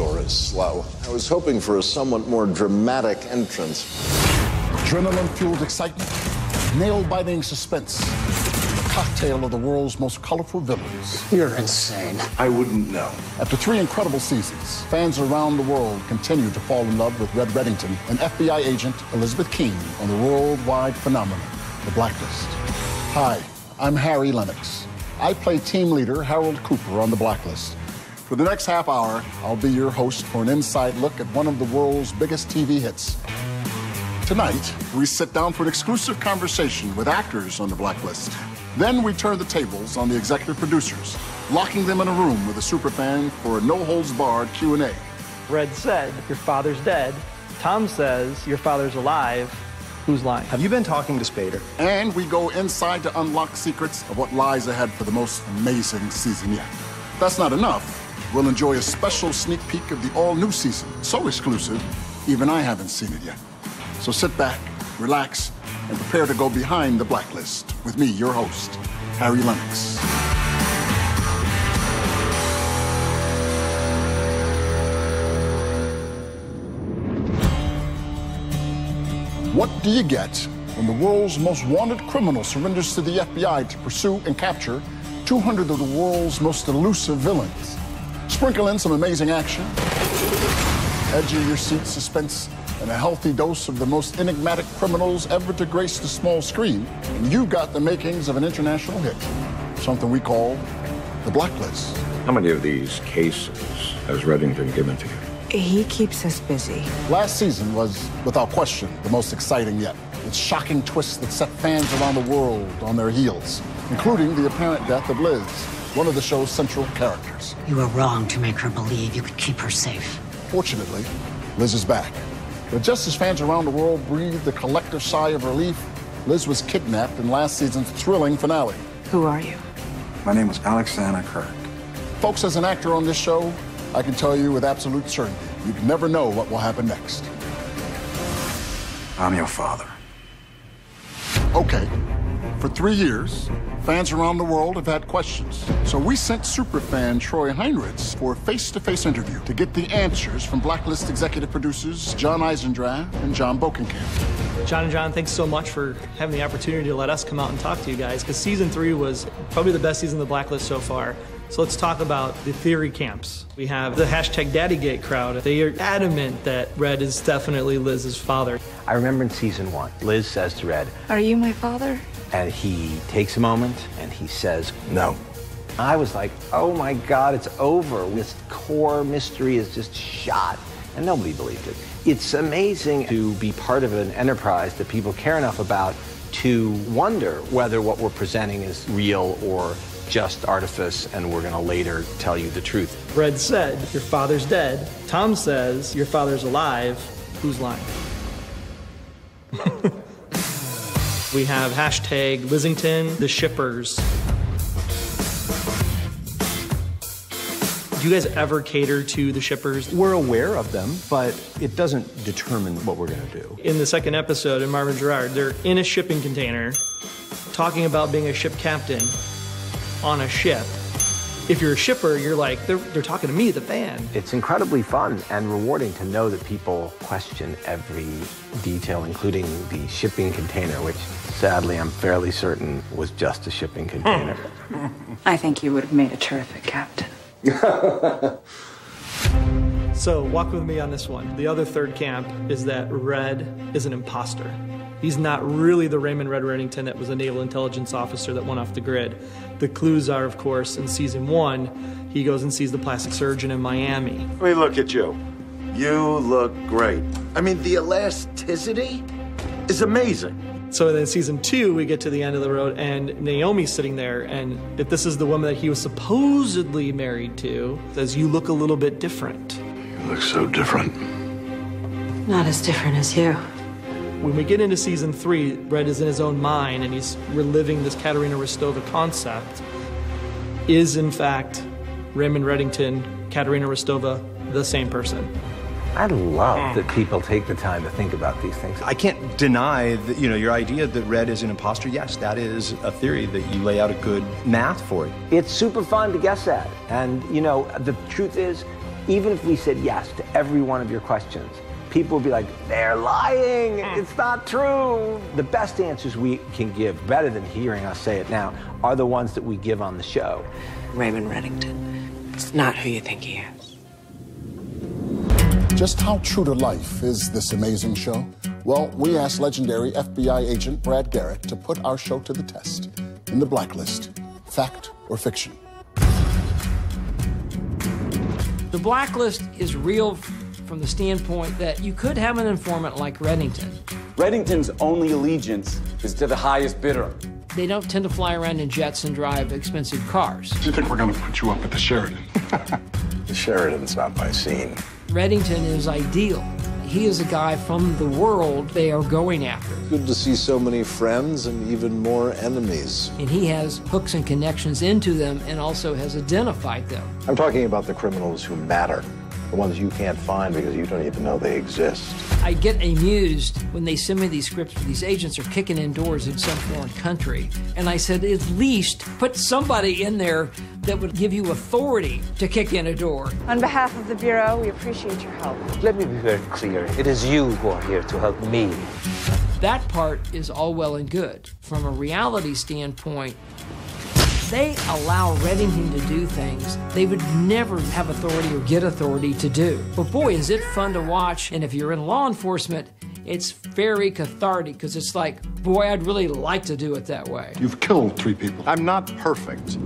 score is slow. I was hoping for a somewhat more dramatic entrance. Adrenaline fueled excitement, nail biting suspense, a cocktail of the world's most colorful villains. You're insane. I wouldn't know. After three incredible seasons, fans around the world continue to fall in love with Red Reddington and FBI agent Elizabeth King on the worldwide phenomenon, The Blacklist. Hi, I'm Harry Lennix. I play team leader Harold Cooper on The Blacklist. For the next half hour, I'll be your host for an inside look at one of the world's biggest TV hits. Tonight, we sit down for an exclusive conversation with actors on the blacklist. Then we turn the tables on the executive producers, locking them in a room with a superfan for a no-holds-barred Q&A. Red said, Your father's dead. Tom says, Your father's alive. Who's lying? Have you been talking to Spader? And we go inside to unlock secrets of what lies ahead for the most amazing season yet. That's not enough. We'll enjoy a special sneak peek of the all-new season. So exclusive, even I haven't seen it yet. So sit back, relax, and prepare to go behind the blacklist with me, your host, Harry Lennix. What do you get when the world's most wanted criminal surrenders to the FBI to pursue and capture 200 of the world's most elusive villains? Sprinkle in some amazing action, edge of your seat suspense, and a healthy dose of the most enigmatic criminals ever to grace the small screen, and you've got the makings of an international hit. Something we call the blacklist. How many of these cases has Reddington given to you? He keeps us busy. Last season was, without question, the most exciting yet. Its shocking twists that set fans around the world on their heels, including the apparent death of Liz, one of the show's central characters. You were wrong to make her believe you could keep her safe. Fortunately, Liz is back. But just as fans around the world breathed a collective sigh of relief, Liz was kidnapped in last season's thrilling finale. Who are you? My name is Alexander Kirk. Folks, as an actor on this show, I can tell you with absolute certainty, you can never know what will happen next. I'm your father. Okay, for three years, fans around the world have had questions. So we sent superfan Troy Heinrichs for a face-to-face interview to get the answers from Blacklist executive producers John Eisendrath and Jon Bokenkamp. John and John, thanks so much for having the opportunity to let us come out and talk to you guys because season three was probably the best season of the Blacklist so far. So let's talk about the theory camps. We have the hashtag Daddygate crowd. They are adamant that Red is definitely Liz's father. I remember in season one, Liz says to Red, Are you my father? And he takes a moment and he says, No. I was like, oh my God, it's over. This core mystery is just shot. And nobody believed it. It's amazing to be part of an enterprise that people care enough about to wonder whether what we're presenting is real or just artifice, and we're going to later tell you the truth. Red said, Your father's dead. Tom says, Your father's alive. Who's lying? we have hashtag Lizzington, the shippers. Do you guys ever cater to the shippers? We're aware of them, but it doesn't determine what we're going to do. In the second episode in Marvin Gerard, they're in a shipping container talking about being a ship captain on a ship. If you're a shipper, you're like, they're, they're talking to me, the fan. It's incredibly fun and rewarding to know that people question every detail, including the shipping container, which sadly I'm fairly certain was just a shipping container. I think you would have made a terrific captain. So, walk with me on this one. The other third camp is that Red is an imposter. He's not really the Raymond Red Reddington that was a naval intelligence officer that went off the grid. The clues are, of course, in season one, he goes and sees the plastic surgeon in Miami. I mean, look at you. You look great. I mean, the elasticity is amazing. So then, season two, we get to the end of the road, and Naomi's sitting there, and if this is the woman that he was supposedly married to, says, "You look a little bit different." You look so different. Not as different as you. When we get into season three, Red is in his own mind, and he's reliving this Katerina Rostova concept. Is in fact Raymond Reddington, Katerina Rostova, the same person? I love mm. that people take the time to think about these things. I can't deny that, you know, your idea that Red is an imposter. Yes, that is a theory that you lay out a good math for it. It's super fun to guess at. And, you know, the truth is, Even if we said yes to every one of your questions, people would be like, they're lying. Mm. It's not true. The best answers we can give, better than hearing us say it now, are the ones that we give on the show. Raymond Reddington. It's not who you think he is. Just how true to life is this amazing show? Well, we asked legendary FBI agent Brad Garrett to put our show to the test in the blacklist fact or fiction. The blacklist is real from the standpoint that you could have an informant like Reddington. Reddington's only allegiance is to the highest bidder. They don't tend to fly around in jets and drive expensive cars. Do you think we're going to put you up at the Sheraton? The Sheraton's not my scene. Reddington is ideal. He is a guy from the world they are going after. Good to see so many friends and even more enemies. And he has hooks and connections into them and also has identified them. I'm talking about the criminals who matter, the ones you can't find because you don't even know they exist. I get amused when they send me these scripts where these agents are kicking in doors in some foreign country. And I said, at least put somebody in there that would give you authority to kick in a door. On behalf of the Bureau, we appreciate your help. Let me be very clear. It is you who are here to help me. That part is all well and good. From a reality standpoint, they allow Reddington to do things they would never have authority or get authority to do. But boy, is it fun to watch. And if you're in law enforcement, it's very cathartic because it's like, boy, I'd really like to do it that way. You've killed three people. I'm not perfect.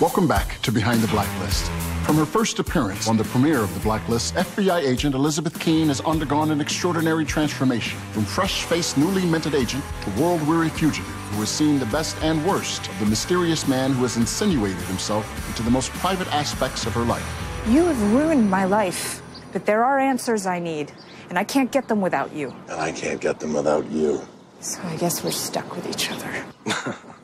Welcome back to Behind the Blacklist. From her first appearance on the premiere of The Blacklist, FBI agent Elizabeth Keen has undergone an extraordinary transformation. From fresh-faced, newly minted agent to world-weary fugitive who has seen the best and worst of the mysterious man who has insinuated himself into the most private aspects of her life. You have ruined my life, but there are answers I need, and I can't get them without you. And I can't get them without you. So I guess we're stuck with each other.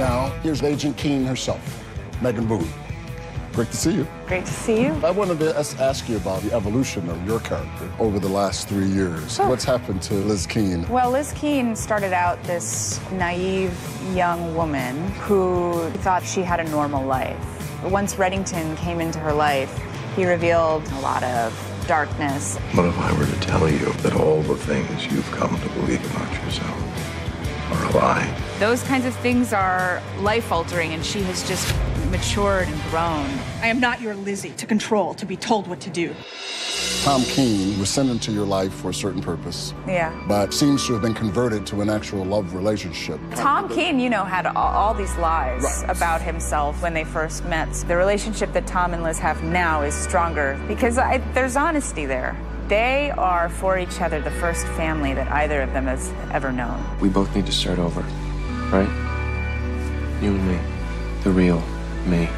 Now, here's Agent Keen herself, Megan Boone. Great to see you. Great to see you. I wanted to ask you about the evolution of your character over the last three years. Sure. What's happened to Liz Keen? Well, Liz Keen started out this naive young woman who thought she had a normal life. Once Reddington came into her life, he revealed a lot of darkness. What if I were to tell you that all the things you've come to believe about yourself are a lie? Those kinds of things are life altering, and she has just matured and grown. I am not your Lizzie to control, to be told what to do. Tom Keen was sent into your life for a certain purpose, Yeah. but seems to have been converted to an actual love relationship. Tom Keen, you know, had all, all these lies Right. about himself when they first met. The relationship that Tom and Liz have now is stronger because I, there's honesty there. They are for each other the first family that either of them has ever known. We both need to start over, right? You and me. The real me.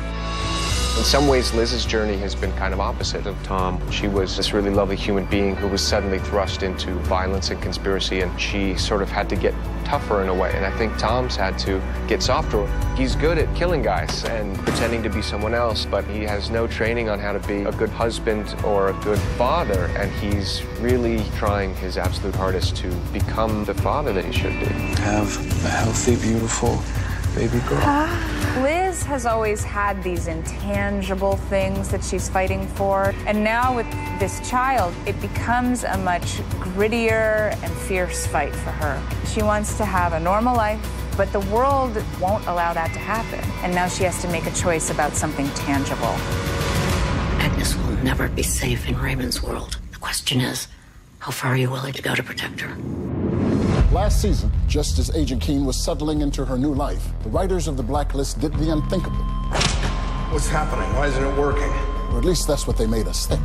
In some ways, Liz's journey has been kind of opposite of Tom. She was this really lovely human being who was suddenly thrust into violence and conspiracy, and she sort of had to get tougher in a way. And I think Tom's had to get softer. He's good at killing guys and pretending to be someone else, but he has no training on how to be a good husband or a good father, and he's really trying his absolute hardest to become the father that he should be. Have a healthy, beautiful baby girl. Ah, Liz has always had these intangible things that she's fighting for. And now with this child, it becomes a much grittier and fierce fight for her. She wants to have a normal life, but the world won't allow that to happen. And now she has to make a choice about something tangible. Agnes will never be safe in Raymond's world. The question is, how far are you willing to go to protect her? Last season, just as Agent Keen was settling into her new life, the writers of The Blacklist did the unthinkable. What's happening? Why isn't it working? Or at least that's what they made us think.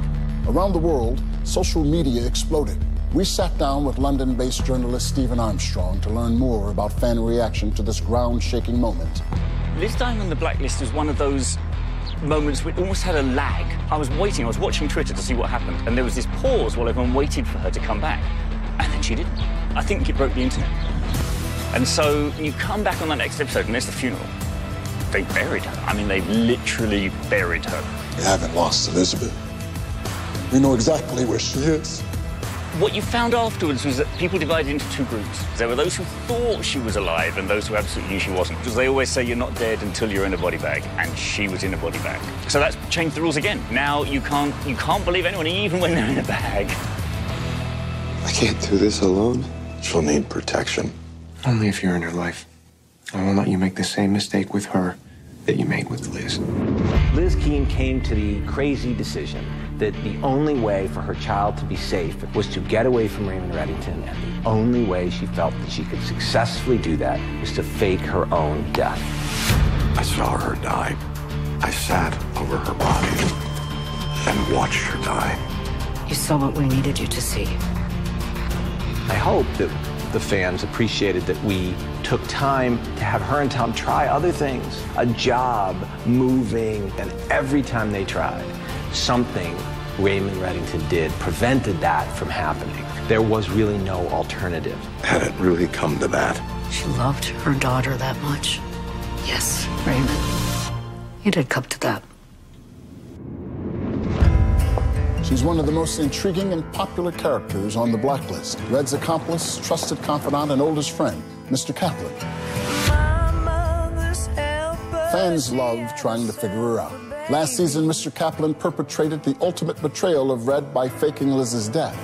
Around the world, social media exploded. We sat down with London based journalist Stephen Armstrong to learn more about fan reaction to this ground shaking moment. Liz dying on the blacklist was one of those moments which almost had a lag. I was waiting, I was watching Twitter to see what happened, and there was this pause while everyone waited for her to come back. And then she didn't. I think it broke the internet. And so you come back on that next episode, and there's the funeral. They buried her. I mean, they literally buried her. You haven't lost Elizabeth. We know exactly where she is. what you found afterwards was that people divided into two groups. There were those who thought she was alive and those who absolutely knew she wasn't. Because they always say you're not dead until you're in a body bag, and she was in a body bag. So that's changed the rules again. Now you can't you can't believe anyone even when they're in a bag. I can't do this alone. She'll need protection. Only if you're in her life. I won't let you make the same mistake with her that you made with Liz. Liz Keen came to the crazy decision that the only way for her child to be safe was to get away from Raymond Reddington, and the only way she felt that she could successfully do that was to fake her own death. I saw her die. I sat over her body and watched her die. You saw what we needed you to see. I hope that the fans appreciated that we took time to have her and Tom try other things a job, moving, and every time they tried, something Raymond Reddington did prevented that from happening. There was really no alternative. Had it really come to that? She loved her daughter that much. Yes, Raymond. It had come to that. She's one of the most intriguing and popular characters on the blacklist. Red's accomplice, trusted confidant, and oldest friend, Mr. Kaplan. Fans love trying to figure her out. Last season, Mr. Kaplan perpetrated the ultimate betrayal of Red by faking Liz's death.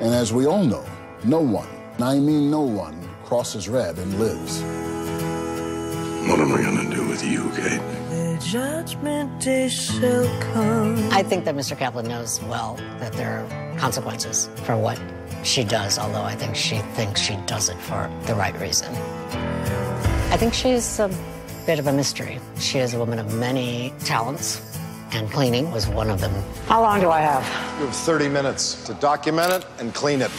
And as we all know, no one, and I mean no one, crosses Red and lives. What am I gonna do with you, Kate? Judgment day shall come. I think that Mr. Kaplan knows well that there are consequences for what she does, although I think she thinks she does it for the right reason. I think she's a bit of a mystery. She is a woman of many talents, and cleaning was one of them. How long do I have? You have 30 minutes to document it and clean it.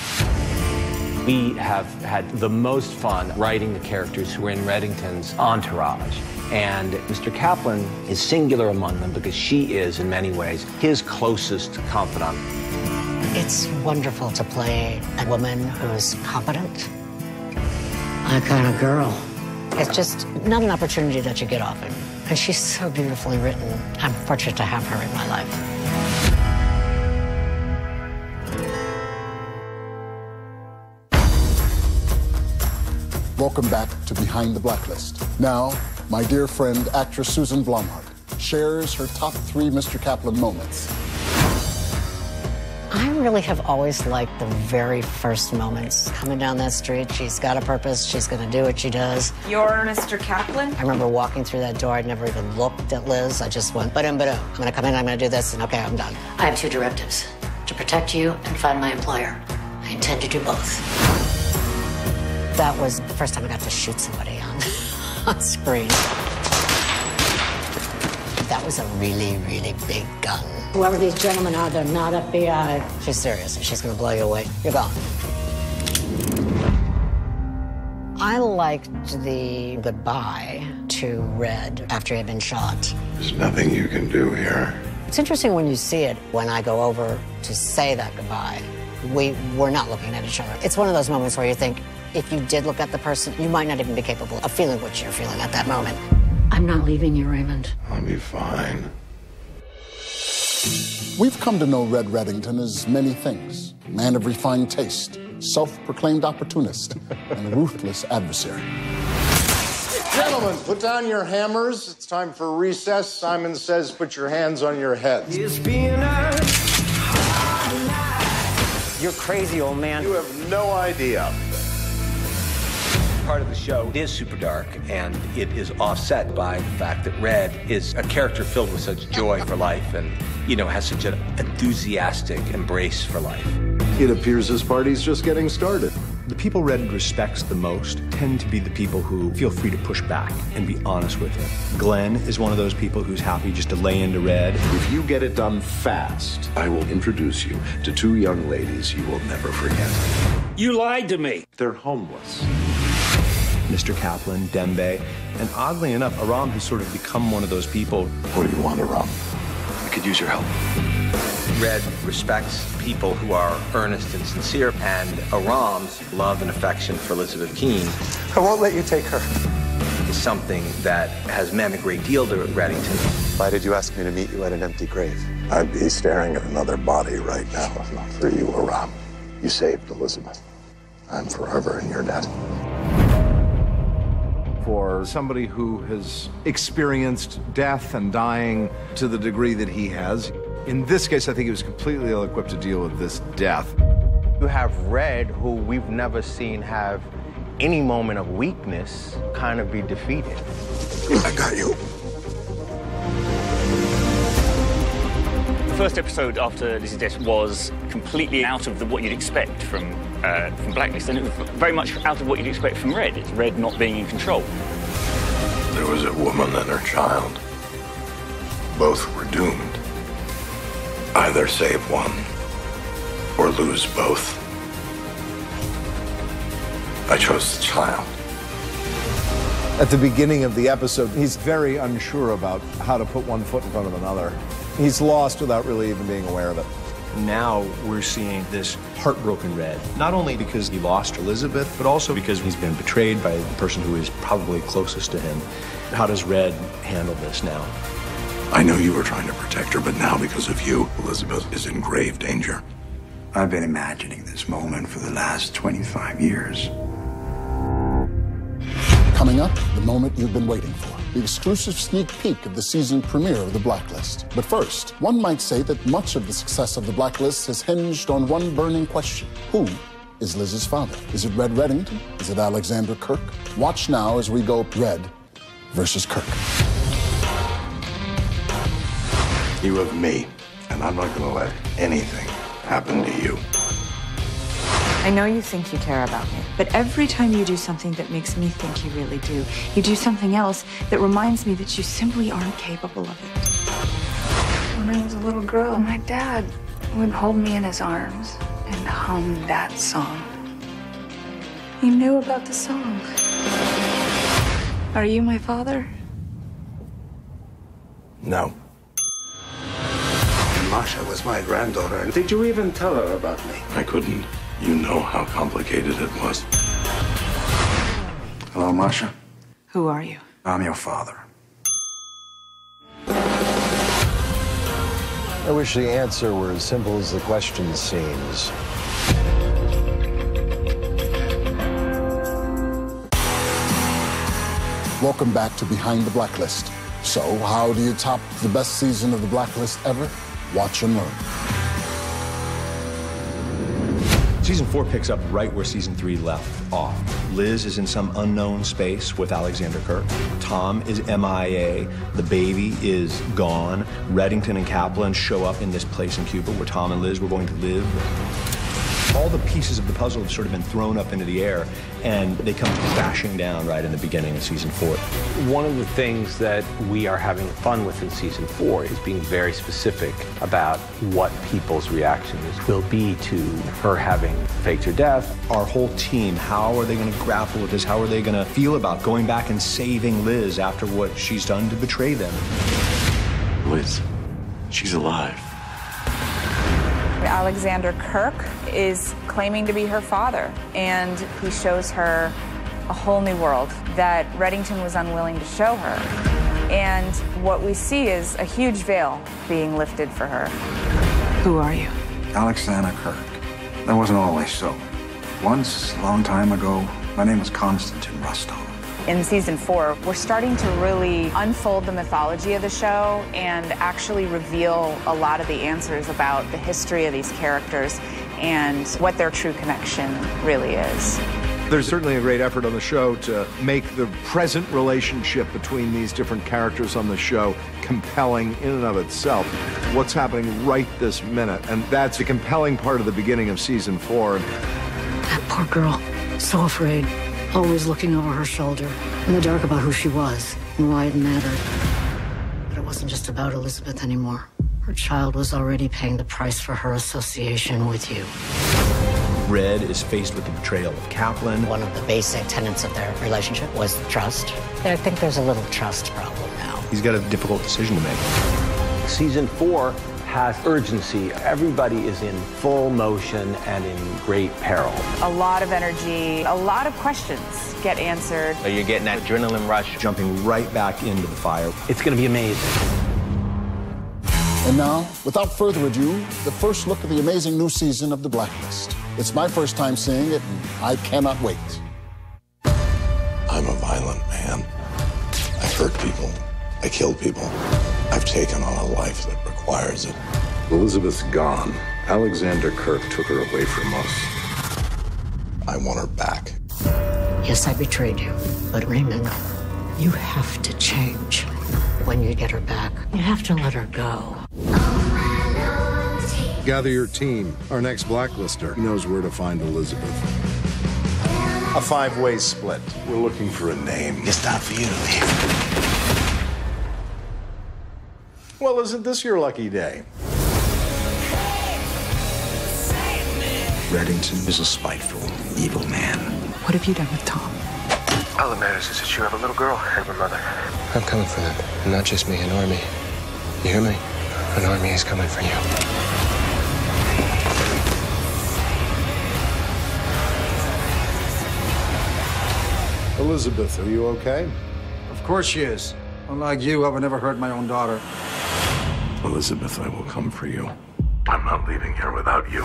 We have had the most fun writing the characters who are in Reddington's entourage. And Mr. Kaplan is singular among them because she is, in many ways, his closest confidant. It's wonderful to play a woman who's competent. My kind of girl. It's just not an opportunity that you get often. And she's so beautifully written. I'm fortunate to have her in my life. Welcome back to Behind the Blacklist. Now, my dear friend, actress Susan Blommaert, shares her top three Mr. Kaplan moments. I really have always liked the very first moments. Coming down that street, she's got a purpose, she's gonna do what she does. You're Mr. Kaplan? I remember walking through that door, I'd never even looked at Liz. I just went, ba-dum, ba-dum. I'm gonna come in, I'm gonna do this, and okay, I'm done. I have two directives to protect you and find my employer. I intend to do both. That was the first time I got to shoot somebody on, on screen. That was a really, really big gun. Whoever these gentlemen are, they're not FBI. She's serious. She's gonna blow you away. You're gone. I liked the goodbye to Red after he had been shot. There's nothing you can do here. It's interesting when you see it, when I go over to say that goodbye, we were not looking at each other. It's one of those moments where you think, if you did look at the person, you might not even be capable of feeling what you're feeling at that moment. I'm not leaving you, Raymond. I'll be fine. We've come to know Red Reddington as many things man of refined taste, self proclaimed opportunist, and ruthless adversary. Gentlemen, put down your hammers. It's time for recess. Simon says, put your hands on your heads. You're crazy, old man. You have no idea. Part of the show is super dark, and it is offset by the fact that Red is a character filled with such joy for life and, you know, has such an enthusiastic embrace for life. It appears this party's just getting started. The people Red respects the most tend to be the people who feel free to push back and be honest with him. Glenn is one of those people who's happy just to lay into Red. If you get it done fast, I will introduce you to two young ladies you will never forget. You lied to me. They're homeless. Mr. Kaplan, Dembe, and oddly enough, Aram has sort of become one of those people. What do you want, Aram? I could use your help. Red respects people who are earnest and sincere, and Aram's love and affection for Elizabeth Keen I won't let you take her. is something that has meant a great deal to Reddington. Why did you ask me to meet you at an empty grave? I'd be staring at another body right now if not for you, Aram. You saved Elizabeth. I'm forever in your debt. For somebody who has experienced death and dying to the degree that he has, in this case, I think he was completely ill equipped to deal with this death. You have Red, who we've never seen have any moment of weakness, kind of be defeated. I got you. The first episode after Lizzie's death was completely out of the, what you'd expect from uh, from Blacklist, and it was very much out of what you'd expect from Red. It's Red not being in control. There was a woman and her child. Both were doomed. Either save one or lose both. I chose the child. At the beginning of the episode, he's very unsure about how to put one foot in front of another. He's lost without really even being aware of it. Now we're seeing this heartbroken Red, not only because he lost Elizabeth, but also because he's been betrayed by the person who is probably closest to him. How does Red handle this now? I know you were trying to protect her, but now because of you, Elizabeth is in grave danger. I've been imagining this moment for the last 25 years. Coming up, the moment you've been waiting for. The exclusive sneak peek of the season premiere of The Blacklist. But first, one might say that much of the success of The Blacklist has hinged on one burning question. Who is Liz's father? Is it Red Reddington? Is it Alexander Kirk? Watch now as we go Red versus Kirk. You have me, and I'm not going to let anything happen to you. I know you think you care about me, but every time you do something that makes me think you really do, you do something else that reminds me that you simply aren't capable of it. When I was a little girl, my dad would hold me in his arms and hum that song. He knew about the song. Are you my father? No. Masha was my granddaughter. Did you even tell her about me? I couldn't. You know how complicated it was. Hello, Masha. Who are you? I'm your father. I wish the answer were as simple as the question seems. Welcome back to Behind the Blacklist. So, how do you top the best season of The Blacklist ever? Watch and learn. Season four picks up right where season three left off. Liz is in some unknown space with Alexander Kirk. Tom is MIA. The baby is gone. Reddington and Kaplan show up in this place in Cuba where Tom and Liz were going to live. All the pieces of the puzzle have sort of been thrown up into the air, and they come crashing down right in the beginning of season four. One of the things that we are having fun with in season four is being very specific about what people's reactions will be to her having faked her death. Our whole team, how are they going to grapple with this? How are they going to feel about going back and saving Liz after what she's done to betray them? Liz, she's alive. Alexander Kirk is claiming to be her father, and he shows her a whole new world that Reddington was unwilling to show her. And what we see is a huge veil being lifted for her. Who are you? Alexander Kirk. That wasn't always so. Once, a long time ago, my name was Konstantin Rostov. In season four, we're starting to really unfold the mythology of the show and actually reveal a lot of the answers about the history of these characters and what their true connection really is. There's certainly a great effort on the show to make the present relationship between these different characters on the show compelling in and of itself. What's happening right this minute, and that's the compelling part of the beginning of season four. That poor girl, so afraid, always looking over her shoulder, in the dark about who she was and why it mattered. But it wasn't just about Elizabeth anymore. Her child was already paying the price for her association with you. Red is faced with the betrayal of Kaplan. One of the basic tenets of their relationship was trust. And I think there's a little trust problem now. He's got a difficult decision to make. Season four has urgency. Everybody is in full motion and in great peril. A lot of energy, a lot of questions get answered. So you're getting that adrenaline rush. Jumping right back into the fire. It's going to be amazing. And now, without further ado, the first look at the amazing new season of The Blacklist. It's my first time seeing it, and I cannot wait. I'm a violent man. I hurt people. I killed people. I've taken on a life that requires it. Elizabeth's gone. Alexander Kirk took her away from us. I want her back. Yes, I betrayed you. But Raymond, you have to change. When you get her back, you have to let her go. Gather your team. Our next blacklister knows where to find Elizabeth. A five-way split. We're looking for a name. It's time for you to leave. Well, isn't this your lucky day? Reddington is a spiteful, evil man. What have you done with Tom? All that matters is that you have a little girl and a mother. I'm coming for them. And not just me, an army. You hear me? An army is coming for you. Elizabeth, are you okay? Of course she is. Unlike you, I would never hurt my own daughter. Elizabeth, I will come for you. I'm not leaving here without you.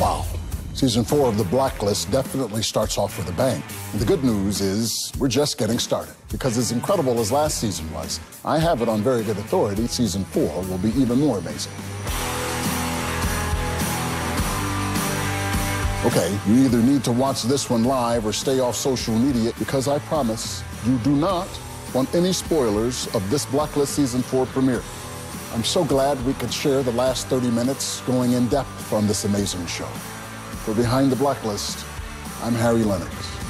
Wow. Season four of The Blacklist definitely starts off with a bang. And the good news is we're just getting started. Because as incredible as last season was, I have it on very good authority, season four will be even more amazing. Okay, you either need to watch this one live or stay off social media because I promise you do not want any spoilers of this Blacklist season four premiere. I'm so glad we could share the last 30 minutes going in depth on this amazing show. For Behind the Blacklist, I'm Harry Lennix.